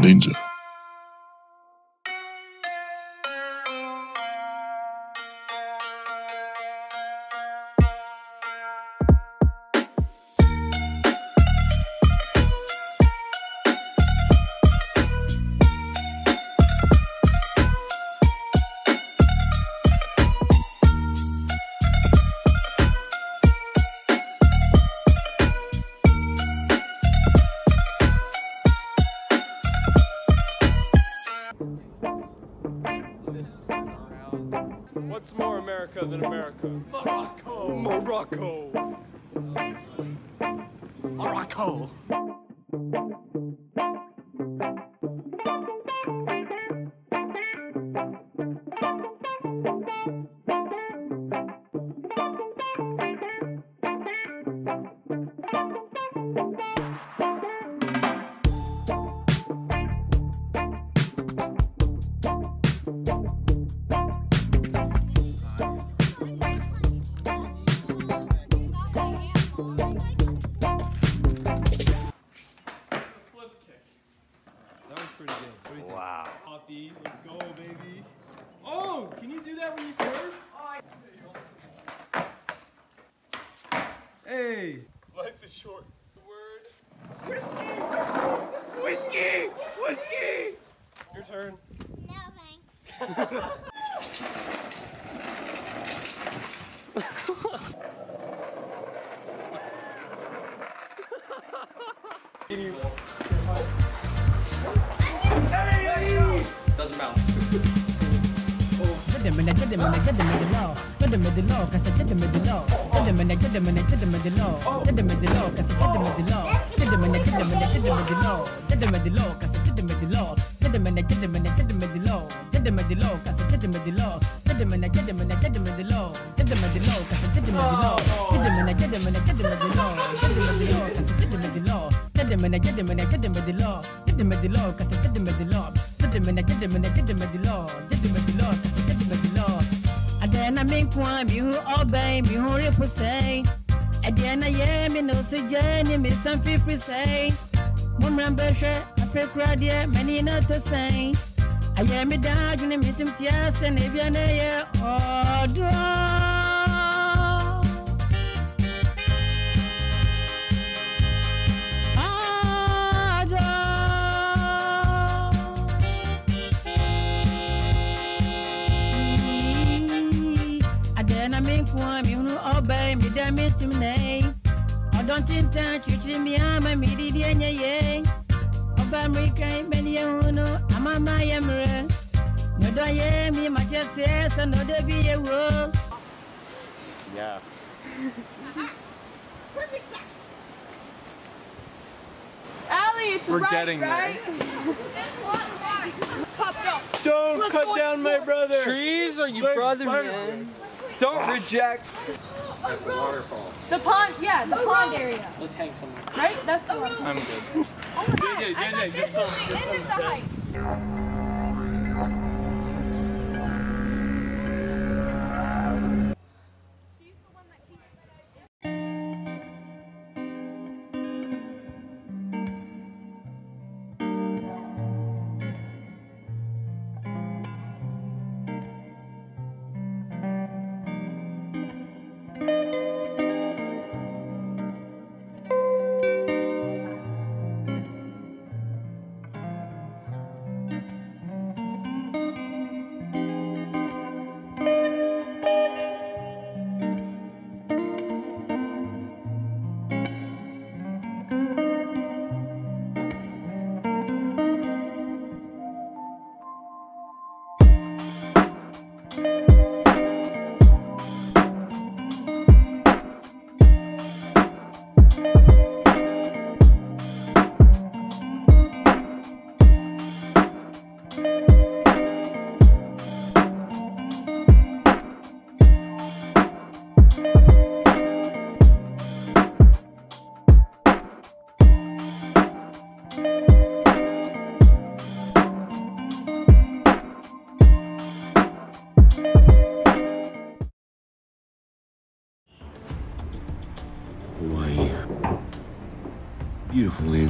Ninja. Doesn't bounce. Get them get them get them the law. Get them the law, cause I get them the law. Get them get them get them the law. Get them the law, cause I get them the law. Get them get them get them the law. Get them the law, cause I get them the law. Get them get them get them the law. Get them the law, cause I get them the law. Get them get them get them the law. Get them the law, cause I get them the law. Get them get them get them the law. Law. Get them in the, get them in the, get them in the law. Get them in the law, cause I get them in the law. Get them in the, get them in the, get them in the law. Get them in the law, cause I Ọdọ ntintan twitwiri mi ama mi di di enye ye. Ọba Amerika mẹni yẹ hu amama yẹ mmerẹ. N'ọdọ yẹ mi ma kyẹ sẹ sẹ n'ọdọ bi yẹ wo. Yeah. Allie, it's We're right, getting there. right? Popped up. Don't Let's cut down my brother. Trees or you Like brother man? Don't reject. The waterfall. The pond, yeah, the oh, pond area, Let's hang somewhere. right? That's the oh, one. I'm good. Oh my god, JJ, I thought JJ, get this some- was the get end of some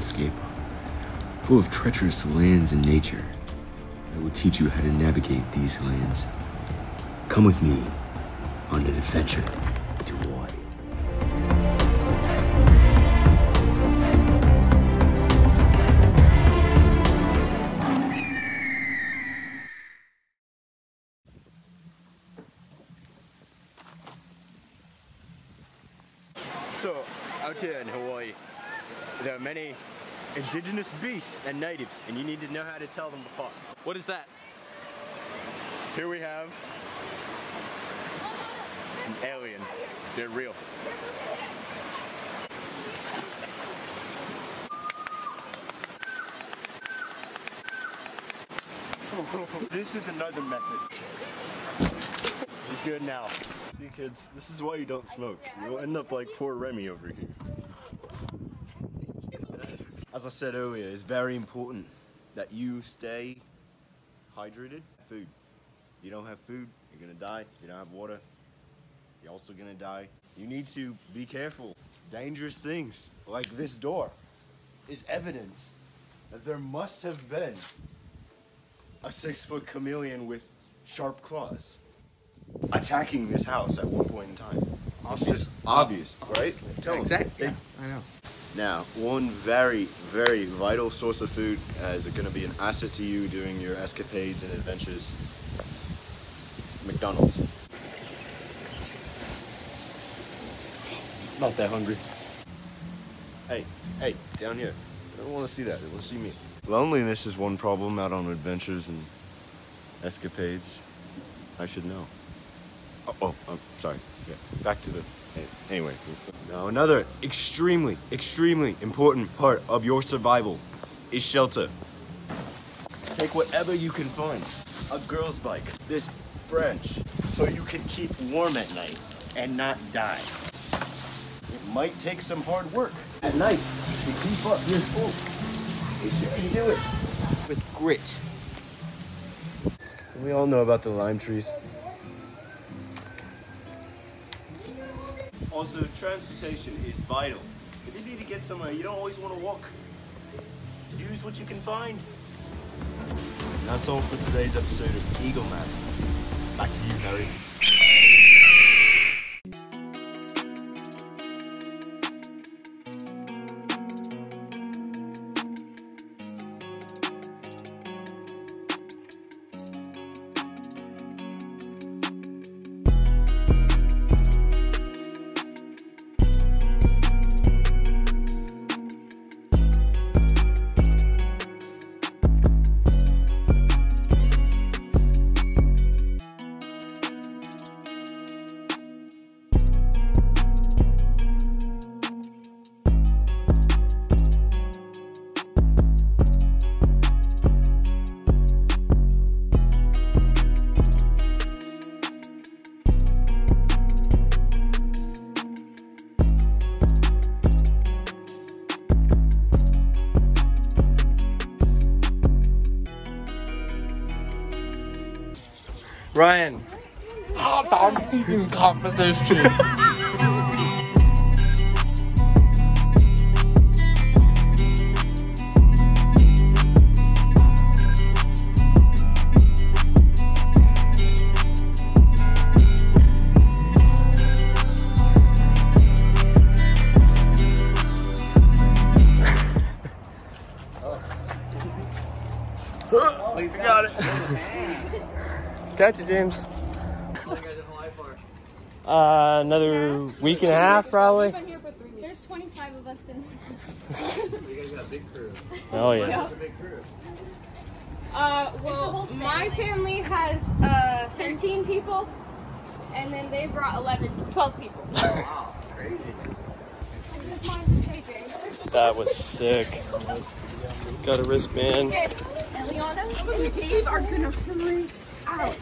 landscape. full of treacherous lands and nature. I will teach you how to navigate these lands. Come with me on an adventure to Hawaii. So, out here in Hawaii, there are many indigenous beasts and natives, and you need to know how to tell them apart. What is that? Here we have an alien. They're real. this is another method. He's good now. See kids, this is why you don't smoke. You'll end up like poor Remy over here. As I said earlier, it's very important that you stay hydrated. Food. If you don't have food, you're gonna die. If you don't have water, you're also gonna die. You need to be careful. Dangerous things, like this door, is evidence that there must have been a six foot chameleon with sharp claws attacking this house at one point in time. It's just obvious, right? Tell 'em. Exactly. They- I know. now, one very, very vital source of food uh, is going to be an asset to you during your escapades and adventures. McDonald's. Not that hungry. Hey, hey, down here. I don't want to see that. I want to see me. Loneliness is one problem out on adventures and escapades. I should know. Oh, oh, oh sorry. Yeah, back to the. Anyway, now another extremely, extremely important part of your survival is shelter. Take whatever you can find. A girl's bike, this branch, so you can keep warm at night and not die. It might take some hard work at night to keep up your. But you can do it with grit. We all know about the lime trees. Also, transportation is vital. If you need to get somewhere, you don't always want to walk. Use what you can find. That's all for today's episode of Eagle Man. Back to you, Harry. Ryan. Hot dog eating competition. James. Uh, another week and a half, probably. There's 25 of us in. Oh yeah. Uh, well, my family has uh 13 people, and then they brought 11, 12 people. Wow, crazy. That was sick. Got a wristband. Eliana, these are gonna freak out.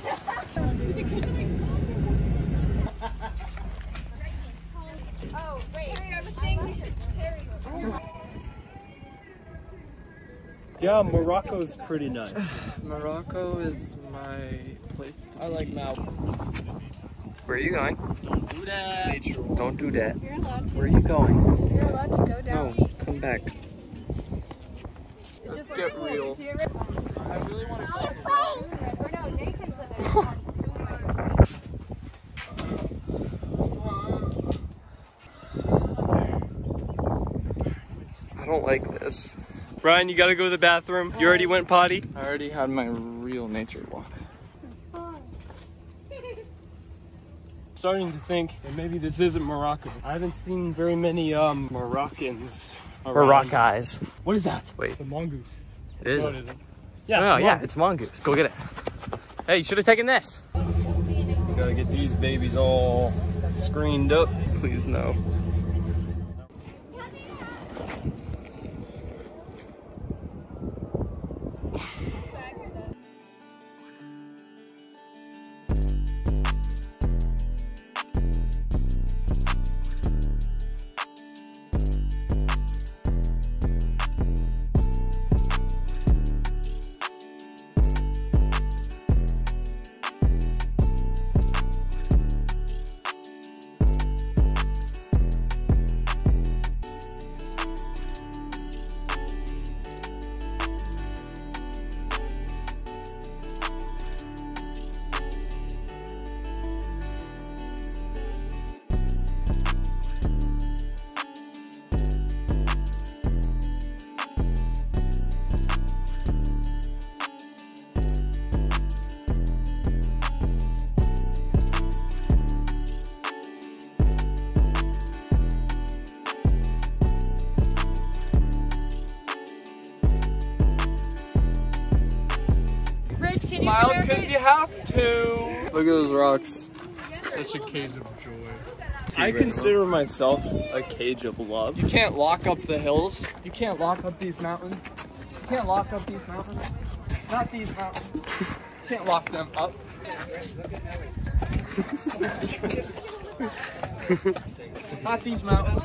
oh wait, I was saying we should carry. Yeah, Morocco's pretty nice. Morocco is my place to I like Mal. Where are you going? Don't do that. Don't do that. You're allowed. Where are you going? You're allowed to go down. No, come back. Let's get real. I really want to go. Or no, Nathan's in it. I don't like this. Ryan, you gotta go to the bathroom. You already went potty? I already had my real nature walk. Starting to think that maybe this isn't Morocco. I haven't seen very many um Moroccans. around. Moroccais. What is that? Wait. It's a mongoose. It is. No, it isn't. Yeah, oh, it's a yeah, mongoose. it's mongoose. Go get it. Hey, you should have taken this. Gotta get these babies all screened up. Please no. Those rocks. Such a cage of joy. I consider myself a cage of love. You can't lock up the hills. You can't lock up these mountains. You can't lock up these mountains. Not these mountains. You can't lock them up. Not these mountains.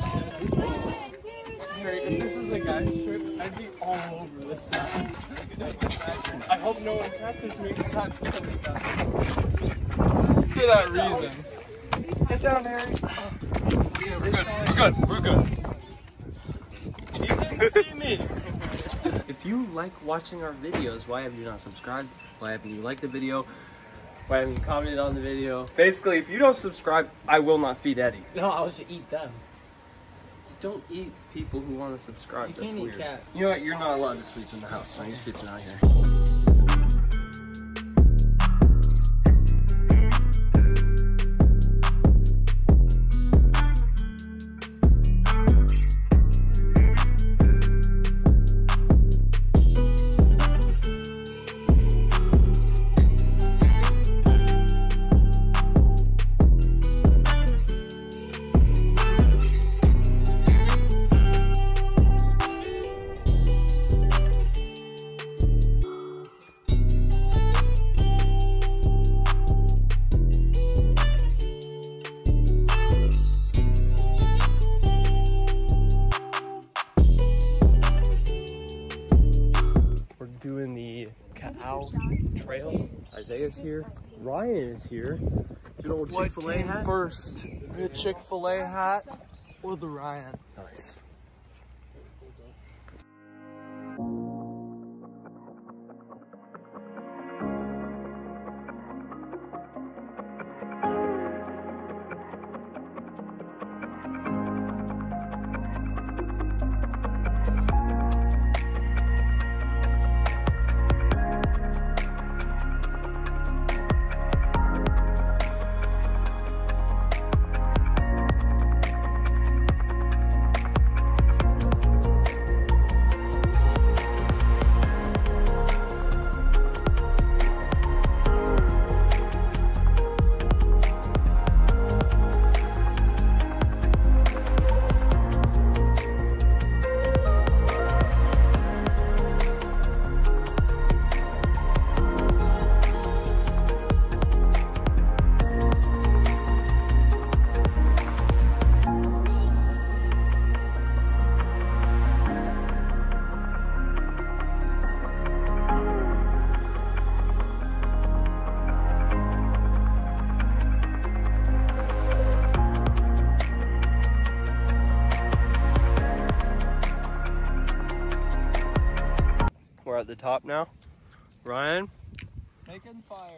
Harry, if this is a guy's trip, I'd be all over this mountain. I hope no one catches me not. For that reason. Get down, Harry. We're good. We're good. We're You didn't see me. If you like watching our videos, why have you not subscribed? Why haven't you liked the video? Why haven't you commented on the video? Basically, if you don't subscribe, I will not feed Eddie. No, I was to eat them. You don't eat people who want to subscribe. You That's can't eat weird. cat. You know what? You're not allowed to sleep in the house. So you're sleeping out here. Here. Good old Chick-fil-A hat. first? The Chick-fil-A hat or the Ryan? Nice. Top now. Ryan, Making fire.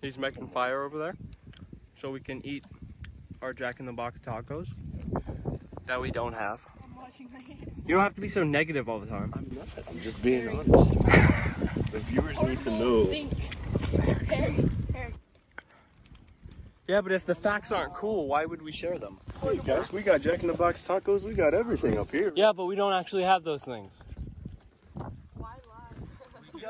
he's making fire over there. So we can eat our Jack in the Box tacos that we don't have. I'm washing my hands. You don't have to be so negative all the time. I'm not. I'm just being honest. the viewers need to know. Yeah, but if the facts aren't cool, why would we share them? Hey guys, we got Jack in the Box tacos. We got everything up here. Yeah, but we don't actually have those things.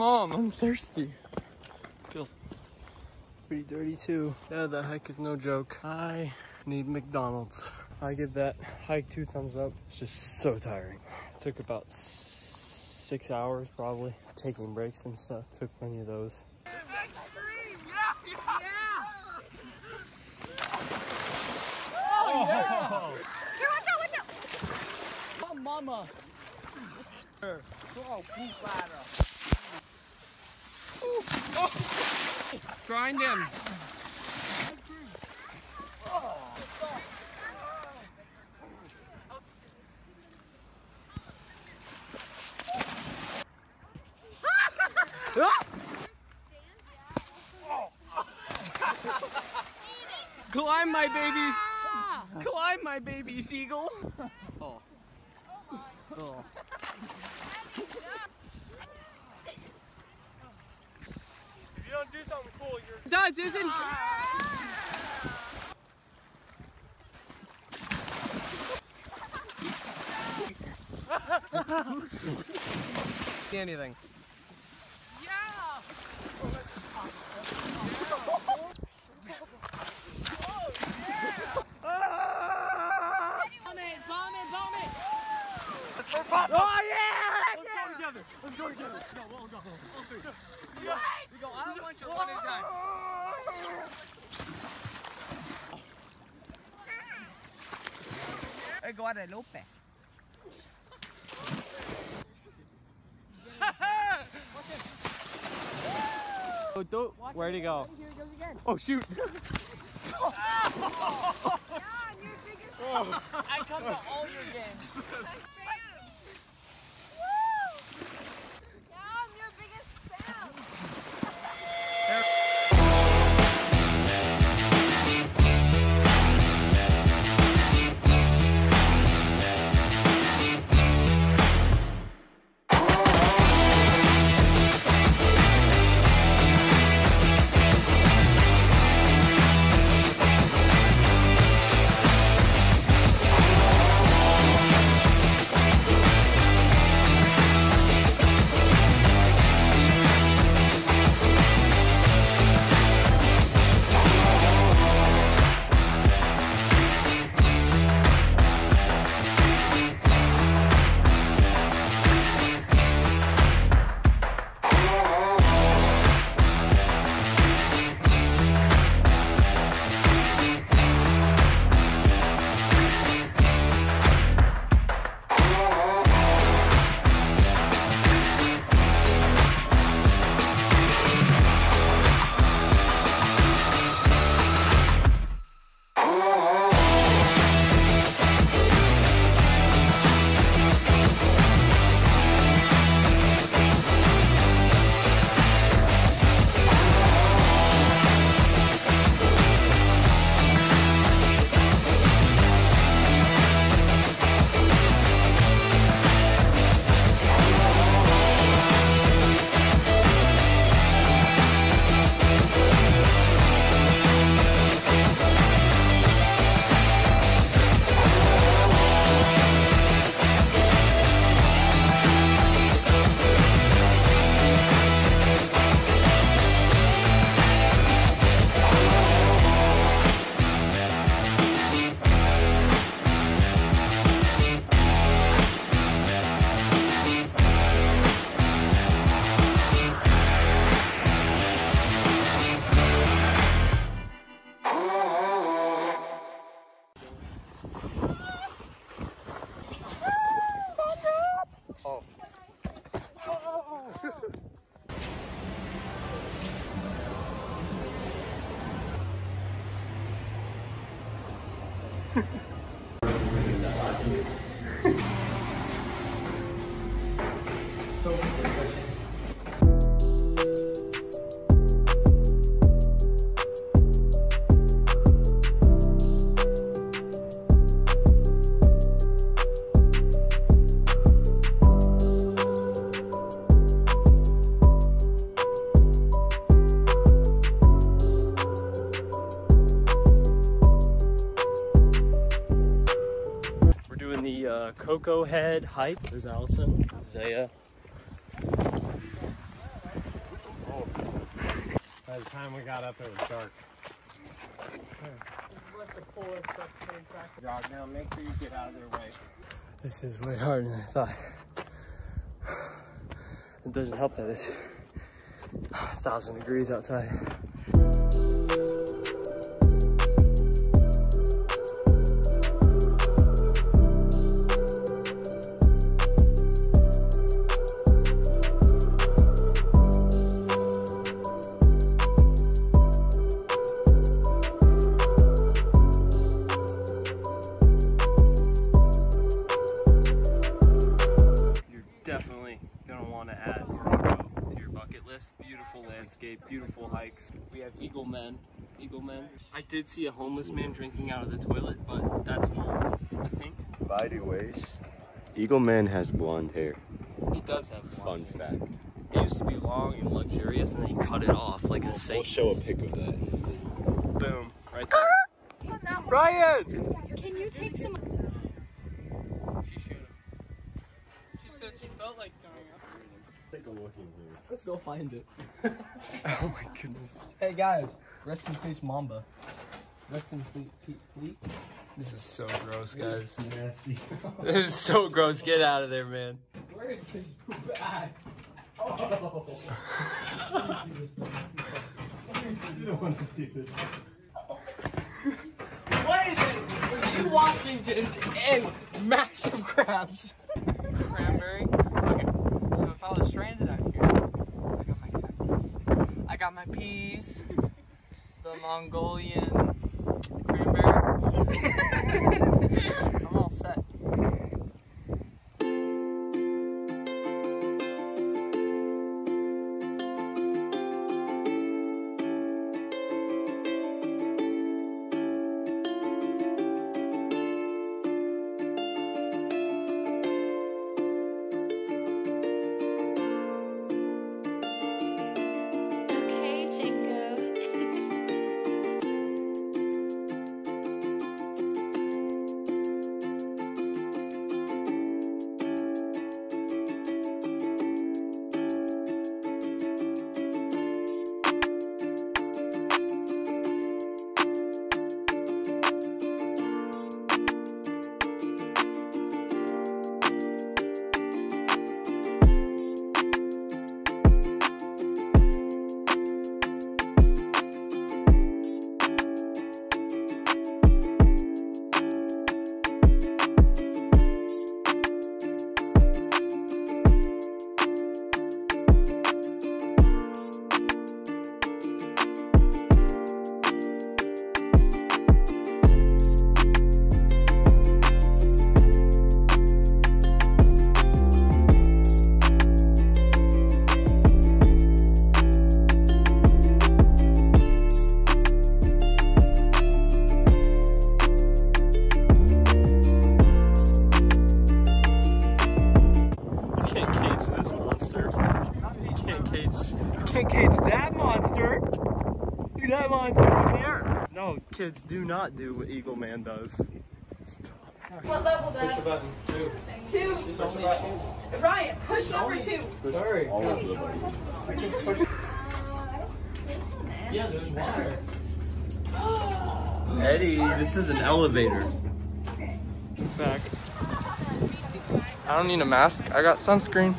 come on, I'm thirsty. Feel pretty dirty too. Yeah, the hike is no joke. I need McDonald's. I give that hike two thumbs up. It's just so tiring. It took about six hours probably. Taking breaks and stuff. Took plenty of those. Oh, Here, watch out, watch out. Oh, mama. Oh, poop ladder. Grind him. Climb, my baby. Climb, my baby seagull. Oh. Oh. you don't do something cool, you're. Does isn't. Anything. Vomit, vomit, vomit. Oh yeah! Let's go together. Let's go together. No, we'll go. All three. We go. We go. I don't want you one at a time. Hey, Guadalupe. Oh, don't. Where'd he go? Here he goes again. Oh shoot! Oh. I come to all your games. Koko Head hike. There's Allison, Zaya. By the time we got up, it was dark. Jog down, make sure you get out of their way. This is way harder than I thought. It doesn't help that it's a thousand degrees outside. Did see a homeless man drinking out of the toilet, but that's all, I think. By the ways, Eagle Man has blonde hair. He does have Fun fact. It used to be long and luxurious, and then he cut it off like a We'll saint. show a pic of that. Boom, right there. Ryan! Can you take some? She should have. She said she felt like going up. Take a look in here. Let's go find it. oh my goodness. Hey guys, rest in peace, Mamba. Rest in peace, Fleet. This is so gross, guys. Nasty. This is so gross. Get out of there, man. Where is this poop at? Oh. you don't want to see this. What is it with you Washingtons and massive crabs? Cranberry? Okay, so if I was stranded out here, I got my cactus. I got my peas. The Mongolian cranberry. I'm all set. Kids, do not do what Eagle Man does. What level Push the button. Two. Two. It's only two. Ryan, push number two. Sorry. All of the buttons. Yeah, there's water. Eddie, this is an elevator. Facts. I don't need a mask. I got sunscreen.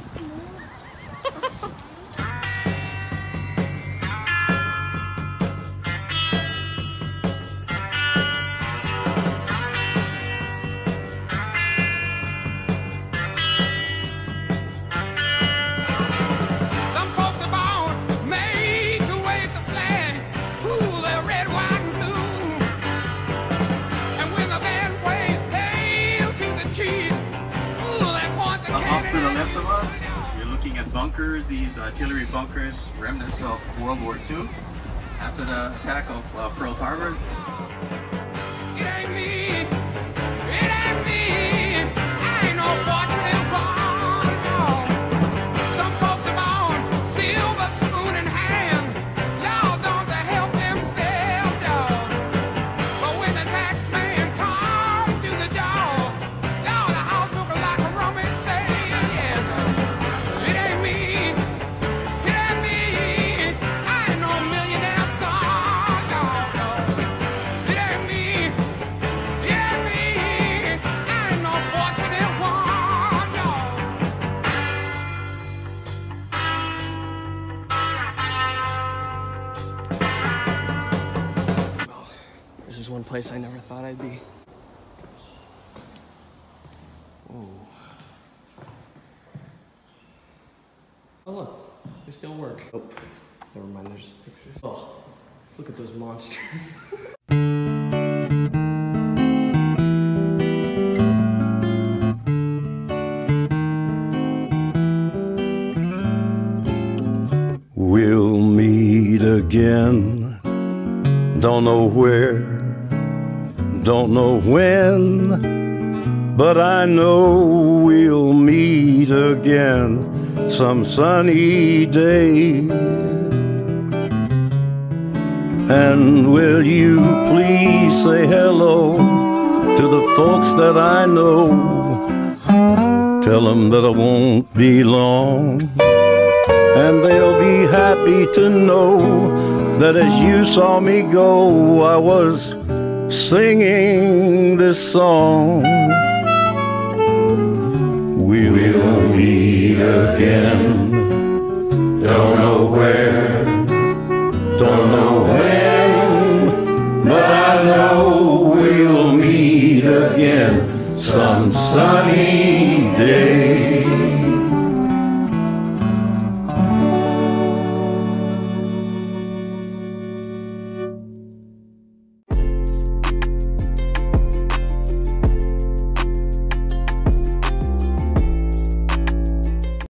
These artillery bunkers, remnants of World War II after the attack of uh, Pearl Harbor. Place I never thought I'd be. Whoa. Oh look, they still work. Oh, never mind, there's pictures. Oh, look at those monsters. We'll meet again. Don't know where, know when, but I know we'll meet again some sunny day. And will you please say hello to the folks that I know? Tell them that I won't be long and they'll be happy to know that as you saw me go, I was singing this song. We'll meet again. Don't know where, don't know when, but I know we'll meet again some sunny